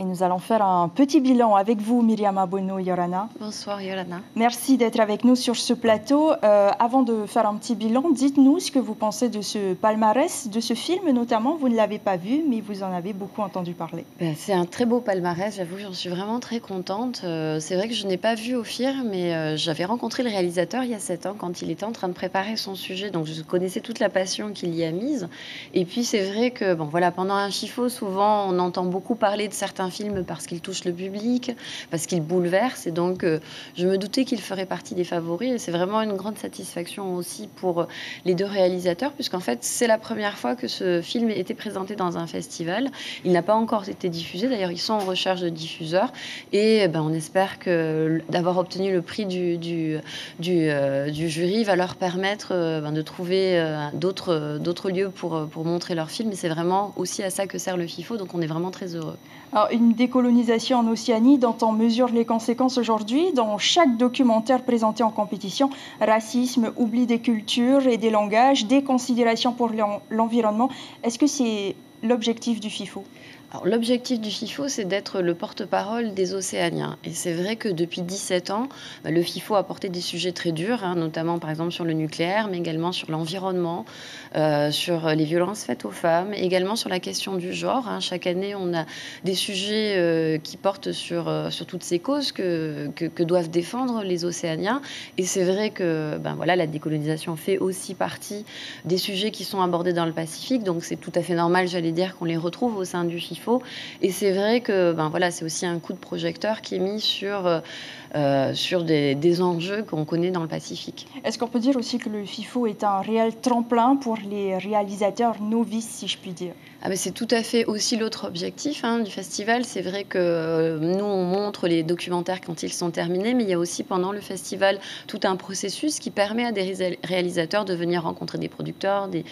Et nous allons faire un petit bilan avec vous, Myriam Abono Yorana. Bonsoir, Yorana. Merci d'être avec nous sur ce plateau. Euh, avant de faire un petit bilan, dites-nous ce que vous pensez de ce palmarès, de ce film notamment. Vous ne l'avez pas vu, mais vous en avez beaucoup entendu parler. Ben, c'est un très beau palmarès, j'avoue, j'en suis vraiment très contente. Euh, c'est vrai que je n'ai pas vu Ophir, mais euh, j'avais rencontré le réalisateur il y a sept ans quand il était en train de préparer son sujet, donc je connaissais toute la passion qu'il y a mise. Et puis c'est vrai que, bon voilà, pendant un chifo, souvent on entend beaucoup parler de certains film parce qu'il touche le public, parce qu'il bouleverse. Et donc, euh, je me doutais qu'il ferait partie des favoris. Et c'est vraiment une grande satisfaction aussi pour les deux réalisateurs, puisqu'en fait, c'est la première fois que ce film était présenté dans un festival. Il n'a pas encore été diffusé. D'ailleurs, ils sont en recherche de diffuseurs. Et ben, on espère que d'avoir obtenu le prix du, du, du, euh, jury va leur permettre euh, ben, de trouver d'autres lieux pour, pour montrer leur film. Et c'est vraiment aussi à ça que sert le FIFO. Donc, on est vraiment très heureux. Alors, une décolonisation en Océanie dont on mesure les conséquences aujourd'hui dans chaque documentaire présenté en compétition. Racisme, oubli des cultures et des langages, des considérations pour l'environnement. Est-ce que c'est l'objectif du FIFO? L'objectif du FIFO, c'est d'être le porte-parole des Océaniens. Et c'est vrai que depuis 17 ans, bah, le FIFO a porté des sujets très durs, hein, notamment par exemple sur le nucléaire, mais également sur l'environnement, euh, sur les violences faites aux femmes, également sur la question du genre. Hein. Chaque année, on a des sujets euh, qui portent sur, euh, sur toutes ces causes que, que, doivent défendre les Océaniens. Et c'est vrai que ben, voilà, la décolonisation fait aussi partie des sujets qui sont abordés dans le Pacifique. Donc c'est tout à fait normal, j'allais dire, qu'on les retrouve au sein du FIFO et c'est vrai que ben voilà, c'est aussi un coup de projecteur qui est mis sur, euh, sur des, des enjeux qu'on connaît dans le Pacifique. Est-ce qu'on peut dire aussi que le FIFO est un réel tremplin pour les réalisateurs novices, si je puis dire? Ah c'est tout à fait aussi l'autre objectif hein, du festival. C'est vrai que euh, nous, on montre les documentaires quand ils sont terminés, mais il y a aussi pendant le festival tout un processus qui permet à des réalisateurs de venir rencontrer des producteurs, des,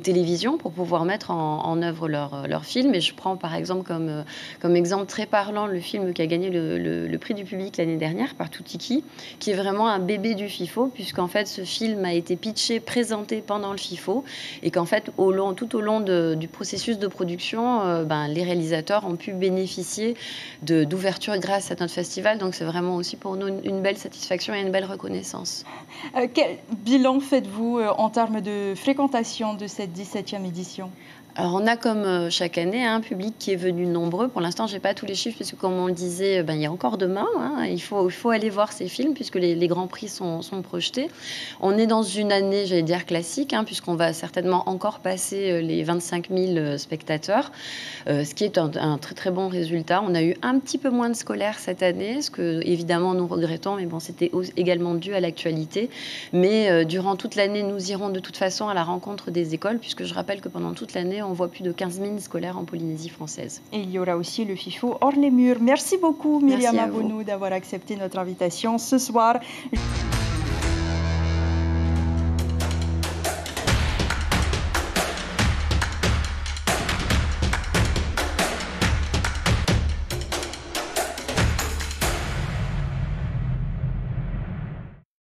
télévisions pour pouvoir mettre en, œuvre leur, leur, film. Et je prends par exemple comme, euh, comme exemple très parlant le film qui a gagné le, prix du public l'année dernière par Toutiki, qui est vraiment un bébé du FIFO, puisqu'en fait ce film a été pitché, présenté pendant le FIFO, et qu'en fait tout au long du processus de production, euh, ben, les réalisateurs ont pu bénéficier d'ouverture grâce à notre festival. Donc c'est vraiment aussi pour nous une, belle satisfaction et une belle reconnaissance. Euh, quel bilan faites-vous en termes de fréquentation de cette 17e édition? Alors on a comme euh, chaque année un public qui est venu nombreux. Pour l'instant, j'ai pas tous les chiffres puisque comme on le disait, euh, ben, il y a encore demain. Hein. il, faut, faut aller voir ces films puisque les, grands prix sont, sont, projetés. On est dans une année, j'allais dire classique, hein, puisqu'on va certainement encore passer euh, les 25 000 spectateurs, ce qui est un, très très bon résultat. On a eu un petit peu moins de scolaires cette année, ce que évidemment nous regrettons, mais bon, c'était également dû à l'actualité. Mais durant toute l'année, nous irons de toute façon à la rencontre des écoles, puisque je rappelle que pendant toute l'année, on voit plus de 15 000 scolaires en Polynésie française. Et il y aura aussi le FIFO hors les murs. Merci beaucoup, Myriam Abonou, d'avoir accepté notre invitation ce soir.